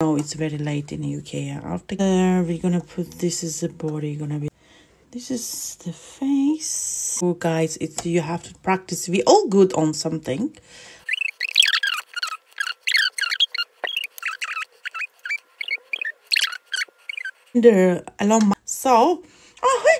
No, it's very late in the UK. After uh, we're gonna put this is the body gonna be. This is the face. Oh, guys, it's you have to practice. We all good on something. The along so. Oh,